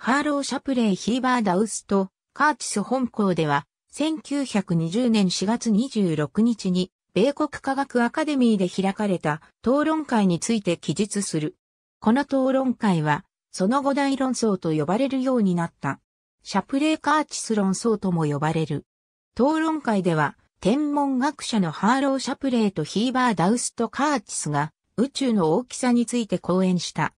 ハーロー・シャプレイ・ヒーバー・ダウスとカーチス本校では、1920年4月26日に、米国科学アカデミーで開かれた討論会について記述する。この討論会は、その後大論争と呼ばれるようになった。シャプレーカーチス論争とも呼ばれる。討論会では、天文学者のハーロー・シャプレーとヒーバー・ダウスト・カーチスが宇宙の大きさについて講演した。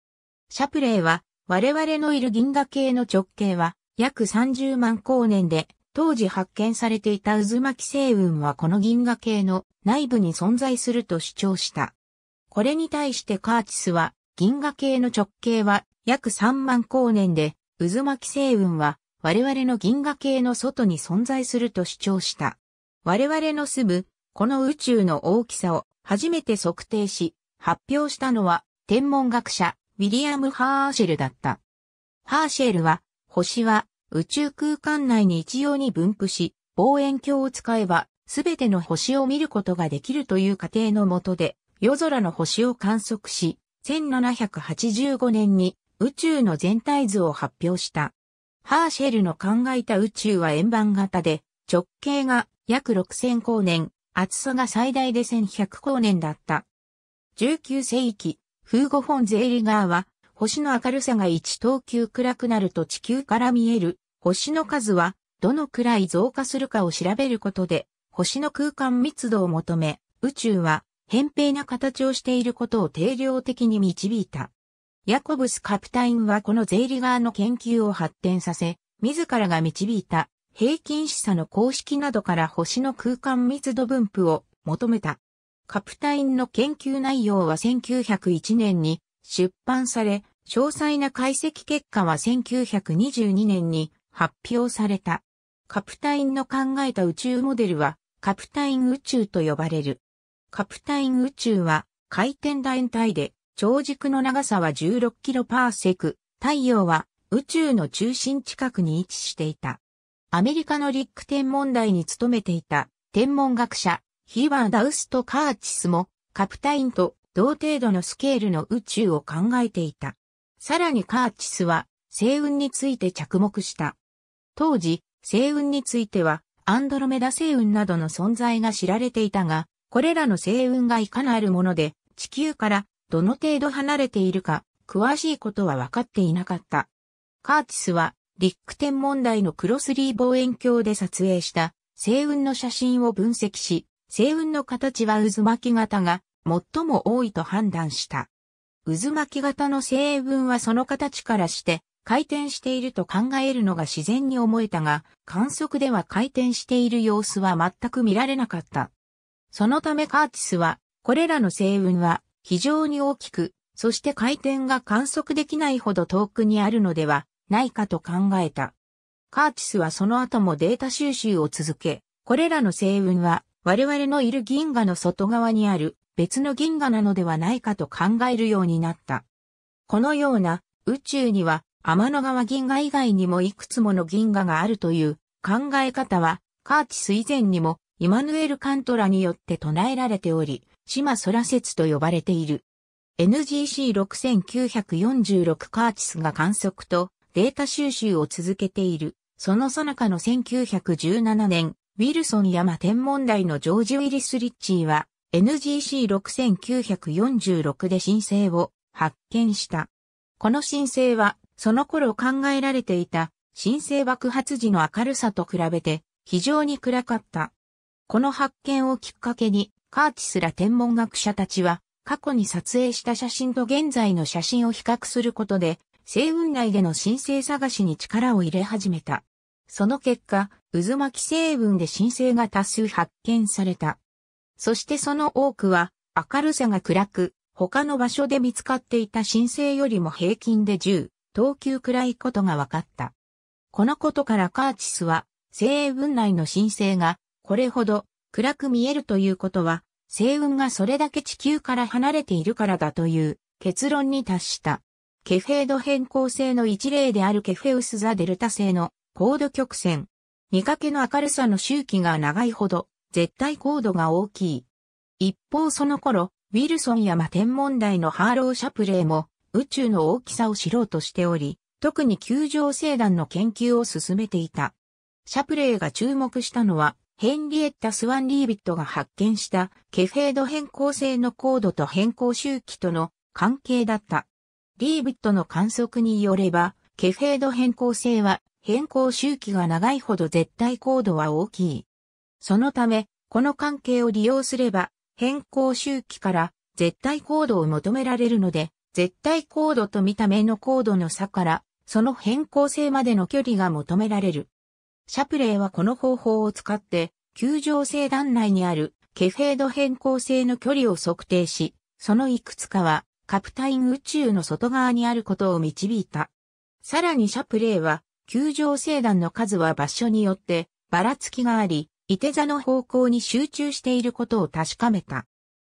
シャプレーは我々のいる銀河系の直径は約30万光年で当時発見されていた渦巻き星雲はこの銀河系の内部に存在すると主張した。これに対してカーチスは銀河系の直径は約3万光年で渦巻き星雲は我々の銀河系の外に存在すると主張した。我々の住むこの宇宙の大きさを初めて測定し発表したのは天文学者ウィリアム・ハーシェルだった。ハーシェルは星は宇宙空間内に一様に分布し望遠鏡を使えばすべての星を見ることができるという過程のもとで夜空の星を観測し1785年に宇宙の全体図を発表した。ハーシェルの考えた宇宙は円盤型で、直径が約6000光年、厚さが最大で1100光年だった。19世紀、フーゴ・フォン・ゼーリガーは、星の明るさが1等級暗くなると地球から見える星の数はどのくらい増加するかを調べることで、星の空間密度を求め、宇宙は扁平な形をしていることを定量的に導いた。ヤコブス・カプタインはこのゼーリガーの研究を発展させ、自らが導いた平均視差の公式などから星の空間密度分布を求めた。カプタインの研究内容は1901年に出版され、詳細な解析結果は1922年に発表された。カプタインの考えた宇宙モデルはカプタイン宇宙と呼ばれる。カプタイン宇宙は回転楕円体で長軸の長さは16キロパーセク。太陽は宇宙の中心近くに位置していた。アメリカのリック天文台に勤めていた天文学者ヒーバー・ダウスト・カーチスもカプタインと同程度のスケールの宇宙を考えていた。さらにカーチスは星雲について着目した。当時、星雲についてはアンドロメダ星雲などの存在が知られていたが、これらの星雲がいかなるもので地球からどの程度離れているか、詳しいことは分かっていなかった。カーティスは、リック天文台のクロスリー望遠鏡で撮影した星雲の写真を分析し、星雲の形は渦巻き型が最も多いと判断した。渦巻き型の星雲はその形からして回転していると考えるのが自然に思えたが、観測では回転している様子は全く見られなかった。そのためカーティスは、これらの星雲は非常に大きく、そして回転が観測できないほど遠くにあるのではないかと考えた。カーチスはその後もデータ収集を続け、これらの星雲は我々のいる銀河の外側にある別の銀河なのではないかと考えるようになった。このような宇宙には天の川銀河以外にもいくつもの銀河があるという考え方はカーチス以前にもイマヌエル・カントラによって唱えられており、島空説と呼ばれている。NGC6946 カーチスが観測とデータ収集を続けている。その最中の1917年、ウィルソン山天文台のジョージ・ウィリス・リッチーは NGC6946 で申請を発見した。この申請はその頃考えられていた新星爆発時の明るさと比べて非常に暗かった。この発見をきっかけにカーチスら天文学者たちは、過去に撮影した写真と現在の写真を比較することで、星雲内での新星探しに力を入れ始めた。その結果、渦巻き星雲で新星が多数発見された。そしてその多くは、明るさが暗く、他の場所で見つかっていた新星よりも平均で10、等級暗いことが分かった。このことからカーチスは、星雲内の新星が、これほど暗く見えるということは、星雲がそれだけ地球から離れているからだという結論に達した。ケフェード変更性の一例であるケフェウス座デルタ星の高度曲線。見かけの明るさの周期が長いほど絶対高度が大きい。一方その頃、ウィルソンやマ天文台のハーロー・シャプレーも宇宙の大きさを知ろうとしており、特に球状星団の研究を進めていた。シャプレーが注目したのは、ヘンリエッタ・スワン・リービットが発見したケフェード変更性の高度と変更周期との関係だった。リービットの観測によれば、ケフェード変更性は変更周期が長いほど絶対高度は大きい。そのため、この関係を利用すれば、変更周期から絶対高度を求められるので、絶対高度と見た目の高度の差から、その変更性までの距離が求められる。シャプレーはこの方法を使って、球状星団内にあるケフェード変更性の距離を測定し、そのいくつかはカプタイン宇宙の外側にあることを導いた。さらにシャプレーは、球状星団の数は場所によってばらつきがあり、伊手座の方向に集中していることを確かめた。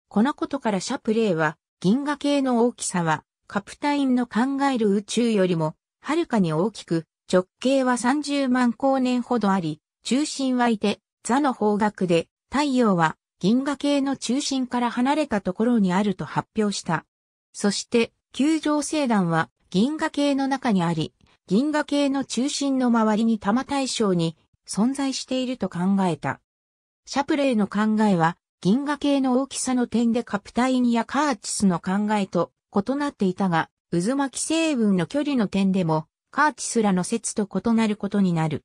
このことからシャプレーは、銀河系の大きさは、カプタインの考える宇宙よりも、はるかに大きく、直径は30万光年ほどあり、中心はいて、座の方角で、太陽は銀河系の中心から離れたところにあると発表した。そして、球状星団は銀河系の中にあり、銀河系の中心の周りに玉対象に存在していると考えた。シャプレーの考えは、銀河系の大きさの点でカプタインやカーチスの考えと異なっていたが、渦巻き成分の距離の点でも、カーチスらの説と異なることになる。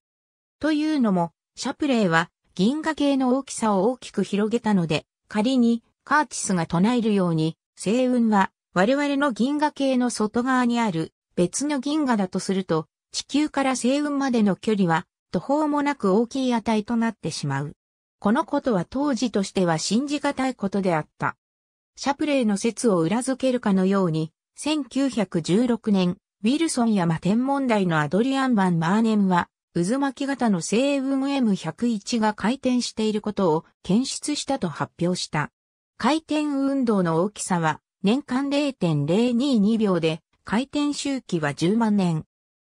というのも、シャプレーは銀河系の大きさを大きく広げたので、仮にカーチスが唱えるように、星雲は我々の銀河系の外側にある別の銀河だとすると、地球から星雲までの距離は途方もなく大きい値となってしまう。このことは当時としては信じがたいことであった。シャプレーの説を裏付けるかのように、1916年、ウィルソン山天文台のアドリアン・バン・マーネンは、渦巻き型の星雲 M101 が回転していることを検出したと発表した。回転運動の大きさは年間0.022秒で、回転周期は10万年。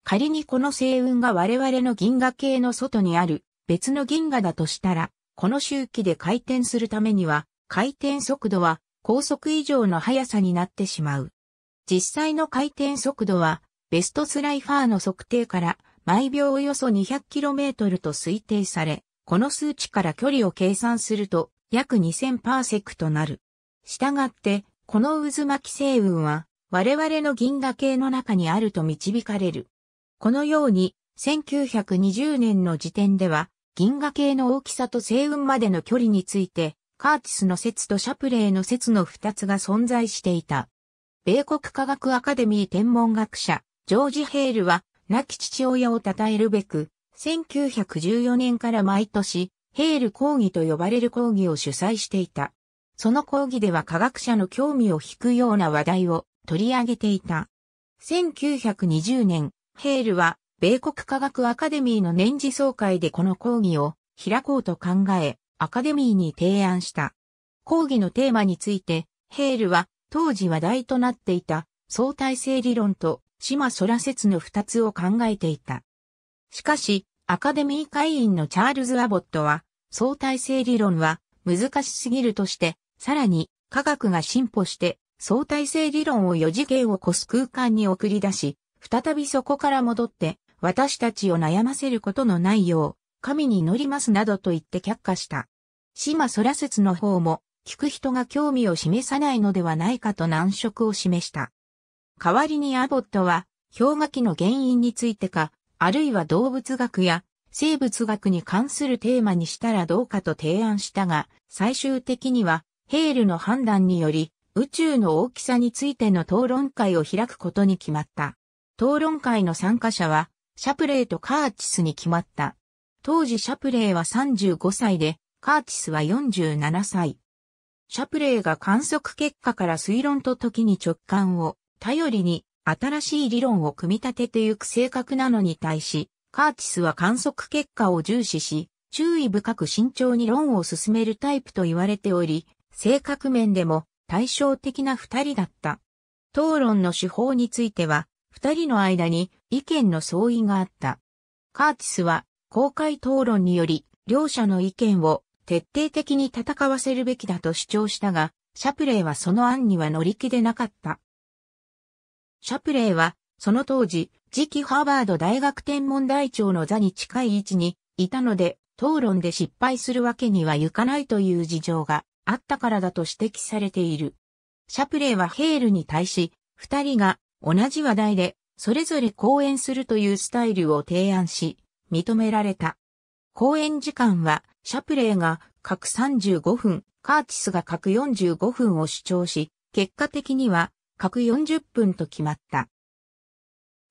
仮にこの星雲が我々の銀河系の外にある別の銀河だとしたら、この周期で回転するためには、回転速度は高速以上の速さになってしまう。実際の回転速度は、ベストスライファーの測定から毎秒およそ 200km と推定され、この数値から距離を計算すると約2000パーセクとなる。したがって、この渦巻き星雲は我々の銀河系の中にあると導かれる。このように、1920年の時点では、銀河系の大きさと星雲までの距離について、カーティスの説とシャプレーの説の二つが存在していた。米国科学アカデミー天文学者、ジョージ・ヘールは、亡き父親を称えるべく、1914年から毎年、ヘール講義と呼ばれる講義を主催していた。その講義では科学者の興味を引くような話題を取り上げていた。1920年、ヘールは、米国科学アカデミーの年次総会でこの講義を開こうと考え、アカデミーに提案した。講義のテーマについて、ヘールは当時話題となっていた相対性理論と島空説の二つを考えていた。しかし、アカデミー会員のチャールズ・アボットは、相対性理論は難しすぎるとして、さらに科学が進歩して相対性理論を4次元を超す空間に送り出し、再びそこから戻って私たちを悩ませることのないよう、神に乗りますなどと言って却下した。島空説の方も、聞く人が興味を示さないのではないかと難色を示した。代わりにアボットは、氷河期の原因についてか、あるいは動物学や生物学に関するテーマにしたらどうかと提案したが、最終的には、ヘールの判断により、宇宙の大きさについての討論会を開くことに決まった。討論会の参加者は、シャプレーとカーチスに決まった。当時シャプレーは35歳で、カーチスは47歳。シャプレーが観測結果から推論と時に直感を頼りに新しい理論を組み立ててゆく性格なのに対し、カーチスは観測結果を重視し、注意深く慎重に論を進めるタイプと言われており、性格面でも対照的な二人だった。討論の手法については、二人の間に意見の相違があった。カーティスは公開討論により両者の意見を徹底的に戦わせるべきだと主張したが、シャプレーはその案には乗り気でなかった。シャプレーはその当時、次期ハーバード大学天文台長の座に近い位置にいたので、討論で失敗するわけにはいかないという事情があったからだと指摘されている。シャプレーはヘールに対し、二人が同じ話題でそれぞれ講演するというスタイルを提案し、認められた。講演時間は、シャプレーが各35分、カーチスが各45分を主張し、結果的には各40分と決まった。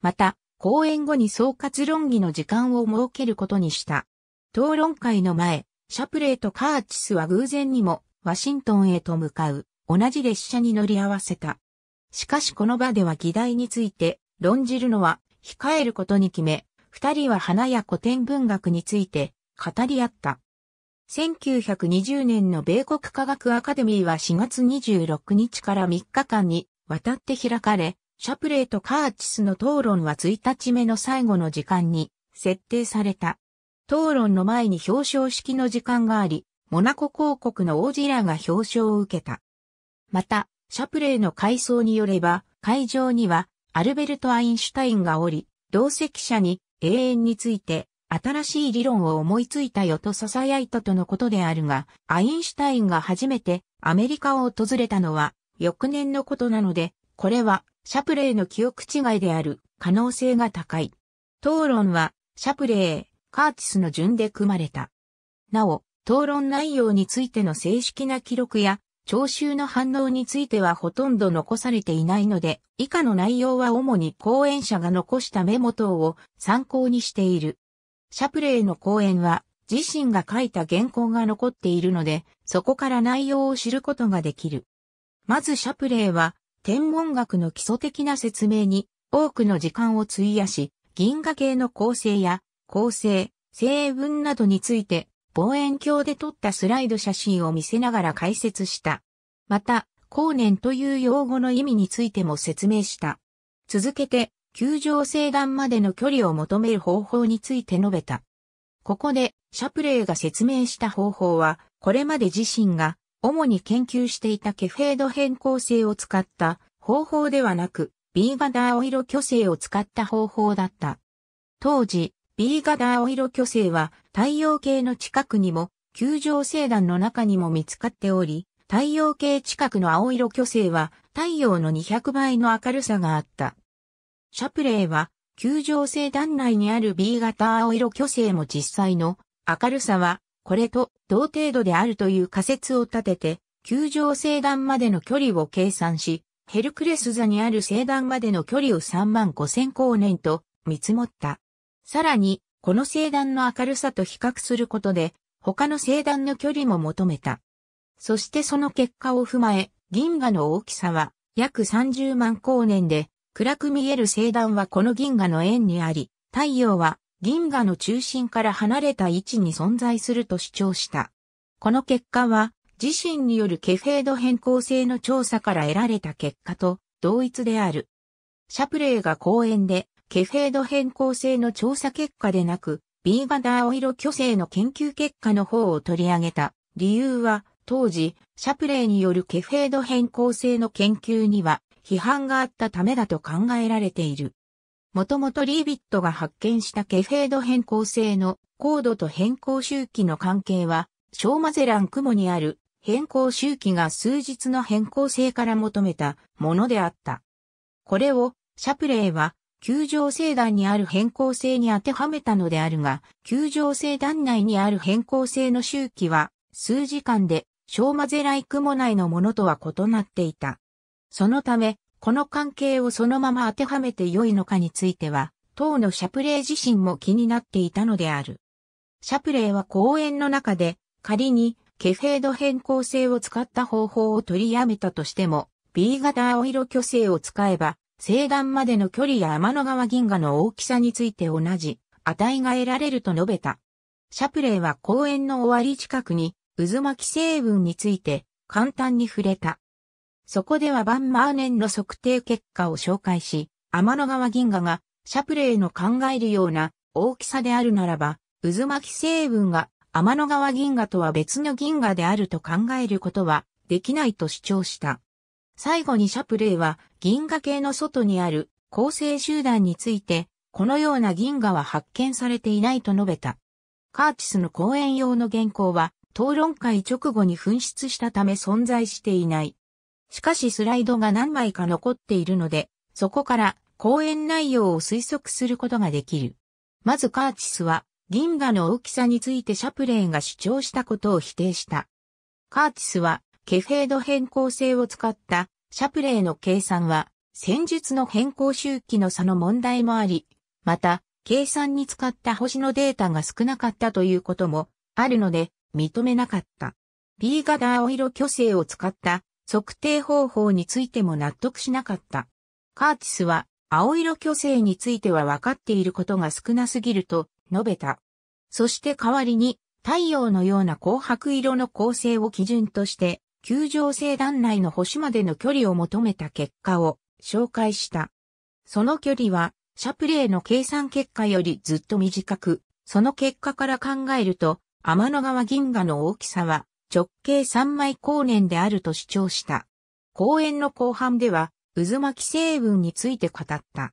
また、講演後に総括論議の時間を設けることにした。討論会の前、シャプレーとカーチスは偶然にもワシントンへと向かう同じ列車に乗り合わせた。しかしこの場では議題について論じるのは控えることに決め、二人は花や古典文学について語り合った。1920年の米国科学アカデミーは4月26日から3日間にわたって開かれ、シャプレーとカーチスの討論は1日目の最後の時間に設定された。討論の前に表彰式の時間があり、モナコ公国の王子らが表彰を受けた。また、シャプレーの回想によれば、会場にはアルベルト・アインシュタインがおり、同席者に永遠について新しい理論を思いついたよと囁いたとのことであるが、アインシュタインが初めてアメリカを訪れたのは翌年のことなので、これはシャプレーの記憶違いである可能性が高い。討論はシャプレー、カーティスの順で組まれた。なお、討論内容についての正式な記録や、聴衆の反応についてはほとんど残されていないので、以下の内容は主に講演者が残したメモ等を参考にしている。シャプレーの講演は自身が書いた原稿が残っているので、そこから内容を知ることができる。まずシャプレーは、天文学の基礎的な説明に多くの時間を費やし、銀河系の構成や構成、成分などについて望遠鏡で撮ったスライド写真を見せながら解説した。また、光年という用語の意味についても説明した。続けて、球状星団までの距離を求める方法について述べた。ここで、シャプレーが説明した方法は、これまで自身が主に研究していたケフェード変更性を使った方法ではなく、B 型青色巨星を使った方法だった。当時、B 型青色巨星は太陽系の近くにも、球状星団の中にも見つかっており、太陽系近くの青色巨星は太陽の200倍の明るさがあった。シャプレーは、球状星団内にある B 型青色巨星も実際の明るさは、これと同程度であるという仮説を立てて、球状星団までの距離を計算し、ヘルクレス座にある星団までの距離を3万5000光年と見積もった。さらに、この星団の明るさと比較することで、他の星団の距離も求めた。そしてその結果を踏まえ、銀河の大きさは約30万光年で、暗く見える星団はこの銀河の円にあり、太陽は銀河の中心から離れた位置に存在すると主張した。この結果は、自身によるケフェード変更性の調査から得られた結果と同一である。シャプレーが講演でケフェード変更性の調査結果でなく、B 型青色巨星の研究結果の方を取り上げた理由は、当時、シャプレーによるケフェード変更性の研究には批判があったためだと考えられている。もともとリービットが発見したケフェード変更性の高度と変更周期の関係は、ショーマゼラン雲にある変更周期が数日の変更性から求めたものであった。これをシャプレーは球状星団にある変更性に当てはめたのであるが、球状星団内にある変更性の周期は数時間で小マゼライ雲内のものとは異なっていた。そのため、この関係をそのまま当てはめて良いのかについては、当のシャプレー自身も気になっていたのである。シャプレーは講演の中で、仮にケフェード変更性を使った方法を取りやめたとしても、B 型青色巨星を使えば、西岸までの距離や天の川銀河の大きさについて同じ値が得られると述べた。シャプレーは公演の終わり近くに渦巻き成分について簡単に触れた。そこではバンマーネンの測定結果を紹介し、天の川銀河がシャプレーの考えるような大きさであるならば、渦巻き成分が天の川銀河とは別の銀河であると考えることはできないと主張した。最後にシャプレーは銀河系の外にある構成集団について、このような銀河は発見されていないと述べた。カーチスの講演用の原稿は、討論会直後に紛失したため存在していない。しかしスライドが何枚か残っているので、そこから講演内容を推測することができる。まずカーチスは銀河の大きさについてシャプレーが主張したことを否定した。カーチスはケフェード変更性を使ったシャプレーの計算は戦術の変更周期の差の問題もあり、また計算に使った星のデータが少なかったということもあるので認めなかった。B 型青色虚勢を使った測定方法についても納得しなかった。カーティスは青色虚勢については分かっていることが少なすぎると述べた。そして代わりに太陽のような紅白色の構成を基準として球状星団内の星までの距離を求めた結果を紹介した。その距離はシャプレーの計算結果よりずっと短く、その結果から考えると天の川銀河の大きさは直径3枚光年であると主張した。講演の後半では、渦巻き成分について語った。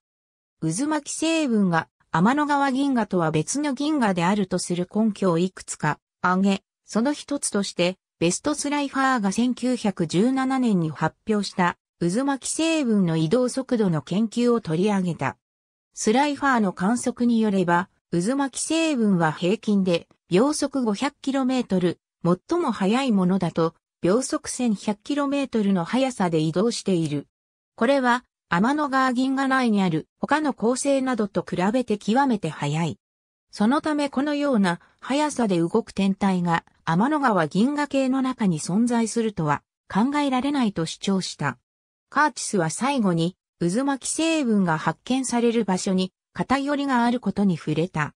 渦巻き成分が天の川銀河とは別の銀河であるとする根拠をいくつか挙げ、その一つとして、ベストスライファーが1917年に発表した渦巻き成分の移動速度の研究を取り上げた。スライファーの観測によれば、渦巻き成分は平均で秒速 500km、最も速いものだと、秒速 1100km の速さで移動している。これは、天の川銀河内にある他の構成などと比べて極めて速い。そのためこのような速さで動く天体が天の川銀河系の中に存在するとは考えられないと主張した。カーチスは最後に渦巻き成分が発見される場所に偏りがあることに触れた。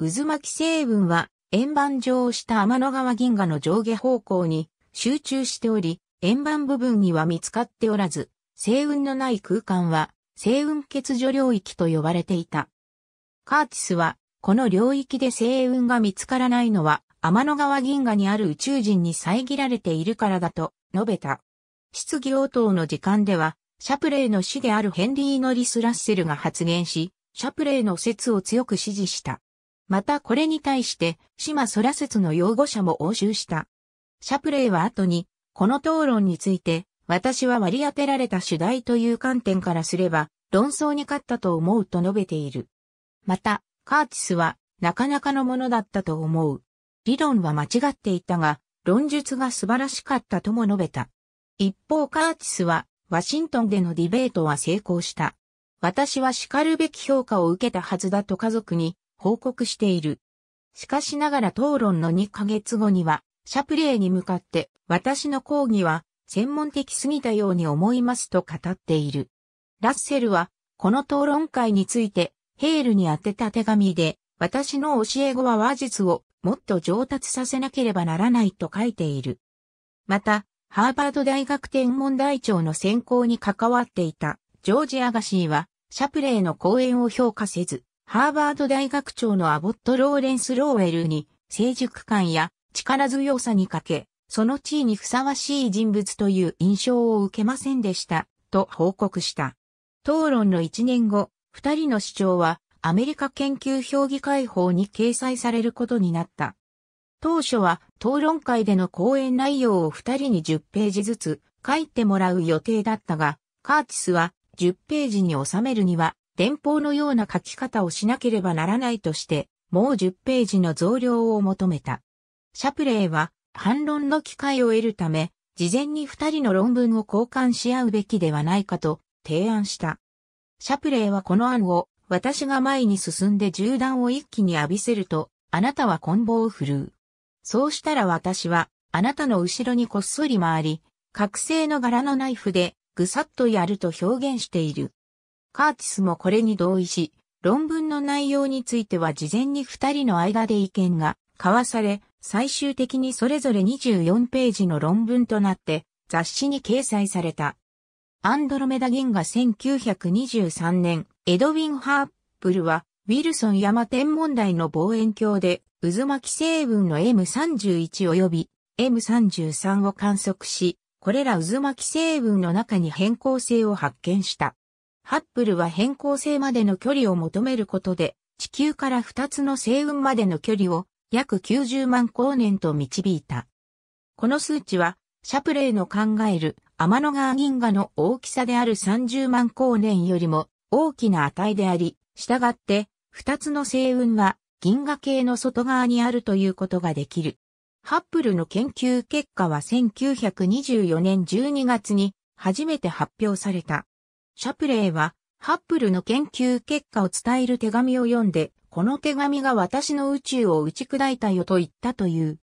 渦巻き成分は円盤状をした天の川銀河の上下方向に集中しており、円盤部分には見つかっておらず、星雲のない空間は星雲欠如領域と呼ばれていた。カーティスは、この領域で星雲が見つからないのは、天の川銀河にある宇宙人に遮られているからだと述べた。質疑応答の時間では、シャプレーの死であるヘンリー・ノリス・ラッセルが発言し、シャプレーの説を強く支持した。またこれに対して、島空説の擁護者も応酬した。シャプレイは後に、この討論について、私は割り当てられた主題という観点からすれば、論争に勝ったと思うと述べている。また、カーティスは、なかなかのものだったと思う。理論は間違っていたが、論述が素晴らしかったとも述べた。一方カーティスは、ワシントンでのディベートは成功した。私は叱るべき評価を受けたはずだと家族に報告している。しかしながら討論の2ヶ月後には、シャプレーに向かって私の講義は専門的すぎたように思いますと語っている。ラッセルはこの討論会についてヘールに宛てた手紙で私の教え子は話術をもっと上達させなければならないと書いている。また、ハーバード大学天文台長の選考に関わっていたジョージ・アガシーはシャプレーの講演を評価せず、ハーバード大学長のアボット・ローレンス・ローウェルに、成熟感や力強さに欠け、その地位にふさわしい人物という印象を受けませんでした、と報告した。討論の1年後、二人の主張はアメリカ研究評議会法に掲載されることになった。当初は討論会での講演内容を二人に10ページずつ書いてもらう予定だったが、カーティスは10ページに収めるには電報のような書き方をしなければならないとして、もう10ページの増量を求めた。シャプレーは反論の機会を得るため、事前に二人の論文を交換し合うべきではないかと提案した。シャプレーはこの案を私が前に進んで銃弾を一気に浴びせると、あなたは棍棒を振るう。そうしたら私はあなたの後ろにこっそり回り、覚醒の柄のナイフでぐさっとやると表現している。カーティスもこれに同意し、論文の内容については事前に二人の間で意見が交わされ、最終的にそれぞれ24ページの論文となって雑誌に掲載された。アンドロメダ銀河1923年、エドウィン・ハープルは、ウィルソン山天文台の望遠鏡で、渦巻き成分の M31 及び M33 を観測し、これら渦巻き成分の中に変更性を発見した。ハッブルは変更性までの距離を求めることで、地球から2つの星雲までの距離を約90万光年と導いた。この数値は、シャプレーの考える天の川銀河の大きさである30万光年よりも大きな値であり、したがって、2つの星雲は銀河系の外側にあるということができる。ハッブルの研究結果は1924年12月に初めて発表された。シャプレーは、ハッブルの研究結果を伝える手紙を読んで、この手紙が私の宇宙を打ち砕いたよと言ったという。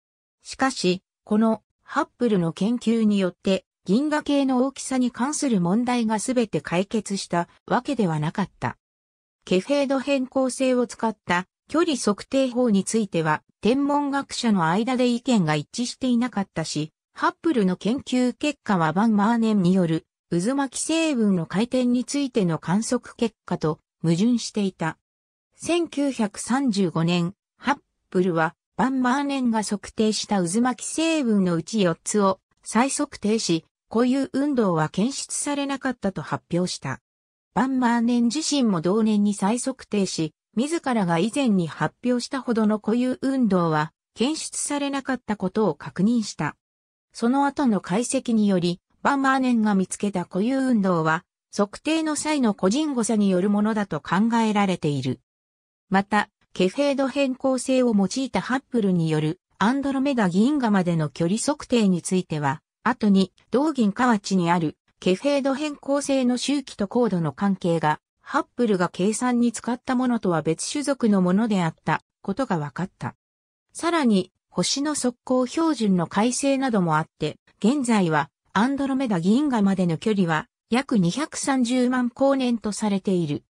しかし、このハッブルの研究によって銀河系の大きさに関する問題がすべて解決したわけではなかった。ケフェード変更性を使った距離測定法については天文学者の間で意見が一致していなかったし、ハッブルの研究結果はバンマーネンによる渦巻き成分の回転についての観測結果と矛盾していた。1935年、ハッブルはバンマーネンが測定した渦巻き成分のうち4つを再測定し、固有運動は検出されなかったと発表した。バンマーネン自身も同年に再測定し、自らが以前に発表したほどの固有運動は検出されなかったことを確認した。その後の解析により、バンマーネンが見つけた固有運動は、測定の際の個人誤差によるものだと考えられている。また、ケフェード変更性を用いたハッブルによるアンドロメダ銀河までの距離測定については、後に同銀河内にあるケフェード変更性の周期と高度の関係が、ハッブルが計算に使ったものとは別種族のものであったことが分かった。さらに、星の速攻標準の改正などもあって、現在はアンドロメダ銀河までの距離は約230万光年とされている。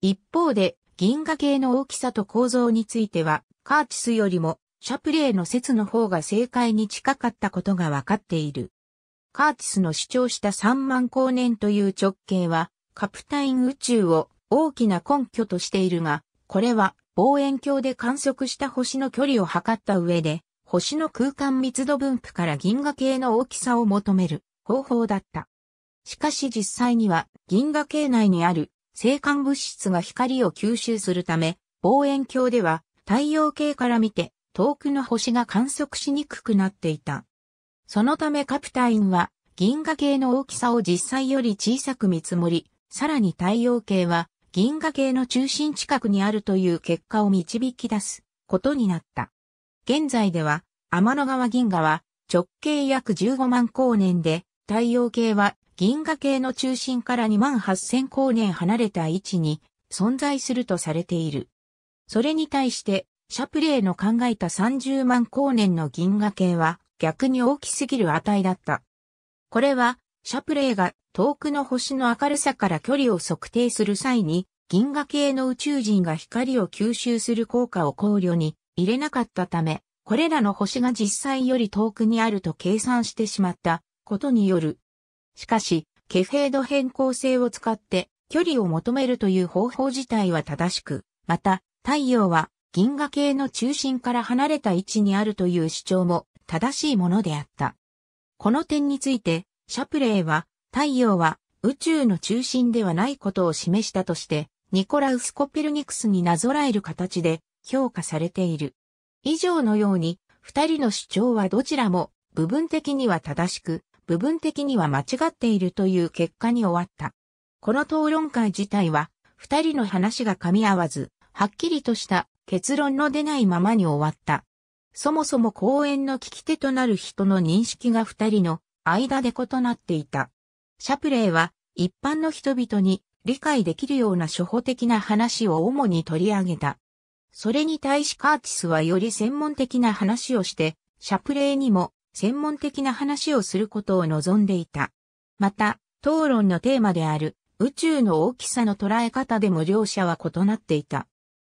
一方で、銀河系の大きさと構造については、カーチスよりもシャプレーの説の方が正解に近かったことが分かっている。カーチスの主張した3万光年という直径は、カプタイン宇宙を大きな根拠としているが、これは望遠鏡で観測した星の距離を測った上で、星の空間密度分布から銀河系の大きさを求める方法だった。しかし実際には銀河系内にある星間物質が光を吸収するため、望遠鏡では太陽系から見て遠くの星が観測しにくくなっていた。そのためカプタインは銀河系の大きさを実際より小さく見積もり、さらに太陽系は銀河系の中心近くにあるという結果を導き出すことになった。現在では天の川銀河は直径約15万光年で太陽系は銀河系の中心から2万8000光年離れた位置に存在するとされている。それに対して、シャプレーの考えた30万光年の銀河系は逆に大きすぎる値だった。これは、シャプレーが遠くの星の明るさから距離を測定する際に、銀河系の宇宙人が光を吸収する効果を考慮に入れなかったため、これらの星が実際より遠くにあると計算してしまったことによる。しかし、ケフェード変更性を使って距離を求めるという方法自体は正しく、また、太陽は銀河系の中心から離れた位置にあるという主張も正しいものであった。この点について、シャプレーは、太陽は宇宙の中心ではないことを示したとして、ニコラウス・コペルニクスになぞらえる形で評価されている。以上のように、二人の主張はどちらも部分的には正しく、部分的には間違っているという結果に終わった。この討論会自体は、二人の話が噛み合わず、はっきりとした結論の出ないままに終わった。そもそも講演の聞き手となる人の認識が二人の間で異なっていた。シャプレーは一般の人々に理解できるような初歩的な話を主に取り上げた。それに対しカーティスはより専門的な話をして、シャプレーにも専門的な話をすることを望んでいた。また、討論のテーマである宇宙の大きさの捉え方でも両者は異なっていた。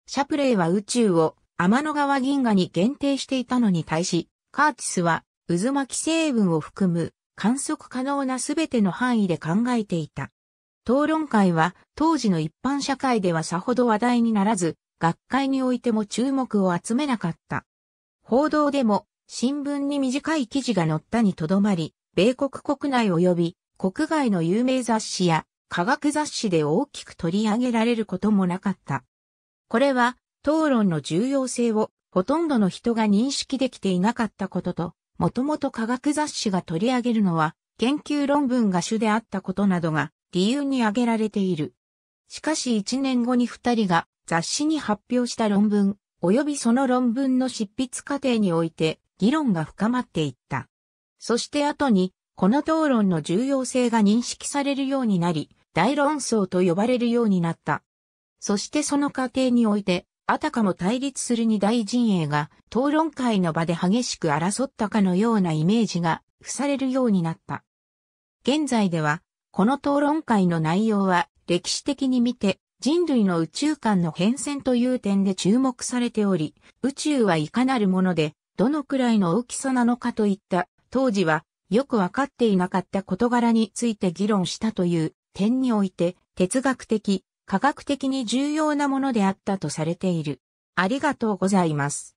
シャプレーは宇宙を天の川銀河に限定していたのに対し、カーティスは渦巻き成分を含む観測可能なすべての範囲で考えていた。討論会は当時の一般社会ではさほど話題にならず、学会においても注目を集めなかった。報道でも新聞に短い記事が載ったにとどまり、米国国内及び国外の有名雑誌や科学雑誌で大きく取り上げられることもなかった。これは討論の重要性をほとんどの人が認識できていなかったことと、もともと科学雑誌が取り上げるのは研究論文が主であったことなどが理由に挙げられている。しかし1年後に二人が雑誌に発表した論文、及びその論文の執筆過程において議論が深まっていった。そして後に、この討論の重要性が認識されるようになり、大論争と呼ばれるようになった。そしてその過程において、あたかも対立する二大陣営が討論会の場で激しく争ったかのようなイメージが付されるようになった。現在では、この討論会の内容は歴史的に見て人類の宇宙間の変遷という点で注目されており、宇宙はいかなるもので、どのくらいの大きさなのかといった、当時はよくわかっていなかった事柄について議論したという点において、哲学的、科学的に重要なものであったとされている。ありがとうございます。